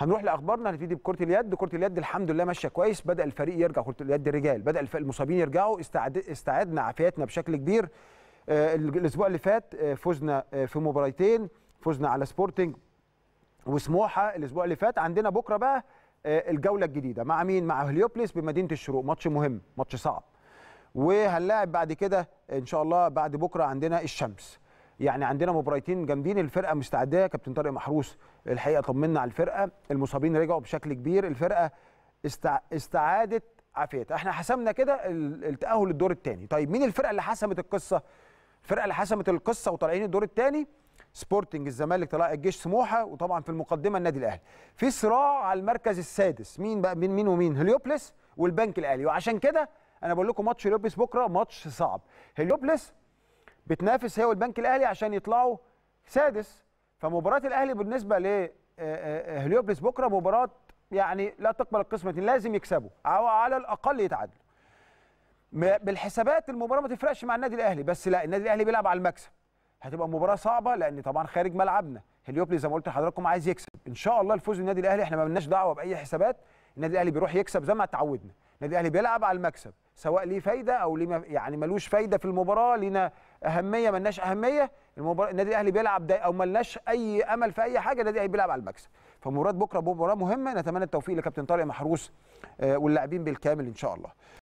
هنروح لأخبارنا هنبتدي بكرة اليد. كرة اليد الحمد لله ماشية كويس. بدأ الفريق يرجع كرة اليد الرجال بدأ المصابين يرجعوا. استعد... استعدنا عافيتنا بشكل كبير. آه، الأسبوع اللي فات آه، فزنا آه، في مباراتين فزنا على سبورتنج وسموحة الأسبوع اللي فات. عندنا بكرة بقى الجولة الجديدة مع مين؟ مع هليوبوليس بمدينة الشروق. ماتش مهم ماتش صعب. وهنلاعب بعد كده إن شاء الله بعد بكرة عندنا الشمس. يعني عندنا مباراتين جامدين. الفرقة مستعدة كابتن طارق محروس الحقيقة طمنا على الفرقة المصابين رجعوا بشكل كبير. الفرقة استع... استعادت عافيتها. إحنا حسمنا كده ال- التأهل للدور الثاني طيب مين الفرقة اللي حسمت القصة؟ الفرقة اللي حسمت القصة وطالعين الدور الثاني سبورتنج الزمالك طلائع الجيش سموحة وطبعا في المقدمة النادي الأهلي. في صراع على المركز السادس. مين بقى؟ مين مين ومين؟ هليوبوليس والبنك الأهلي. وعشان كده أنا بقول لكم ماتش هليوبوليس بكرة ماتش صعب. هليوبوليس بتنافس هي والبنك الأهلي عشان يطلعوا سادس. فمباراة الأهلي بالنسبة ل هليوبلس بكرة مباراة يعني لا تقبل القسمه لازم يكسبوا أو على الأقل يتعادلوا. بالحسابات المباراة ما تفرقش مع النادي الأهلي بس لا النادي الأهلي بيلعب على المكسب. هتبقى مباراة صعبة لأن طبعا خارج ملعبنا. هليوبلس زي ما قلت لحضراتكم عايز يكسب. إن شاء الله الفوز للنادي الأهلي إحنا ما لناش دعوة بأي حسابات. النادي الأهلي بيروح يكسب زي ما اتعودنا. النادي الأهلي بيلعب على المكسب سواء ليه فايدة أو ليه يعني ملوش فايدة في المباراة لينا أهمية ملناش أهمية المباراه النادي الأهلي بيلعب دا أو ملناش أي أمل في أي حاجة النادي الأهلي بيلعب على المكسب. فمباراه بكرة مباراه مهمة نتمنى التوفيق لكابتن طارق محروس آه، واللاعبين بالكامل إن شاء الله.